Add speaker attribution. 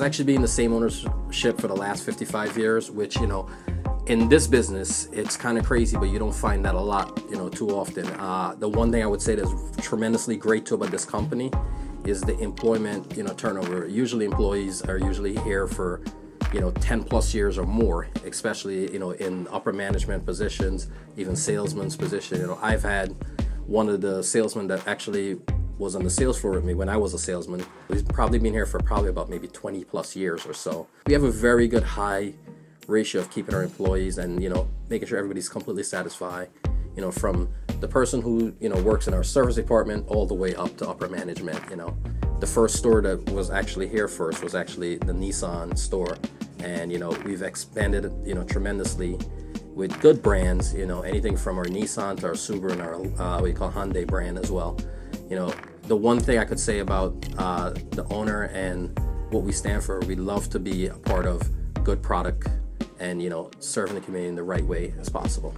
Speaker 1: Actually been the same ownership for the last 55 years, which, you know, in this business, it's kind of crazy, but you don't find that a lot, you know, too often. Uh, the one thing I would say that's tremendously great too about this company is the employment, you know, turnover. Usually employees are usually here for, you know, 10 plus years or more, especially, you know, in upper management positions, even salesman's position. You know, I've had one of the salesmen that actually was on the sales floor with me when I was a salesman. He's probably been here for probably about maybe 20 plus years or so. We have a very good high ratio of keeping our employees and, you know, making sure everybody's completely satisfied, you know, from the person who, you know, works in our service department all the way up to upper management, you know. The first store that was actually here first was actually the Nissan store. And, you know, we've expanded you know, tremendously with good brands, you know, anything from our Nissan to our Subaru and our, uh, we call Hyundai brand as well. You know, the one thing I could say about uh, the owner and what we stand for, we love to be a part of good product and, you know, serving the community in the right way as possible.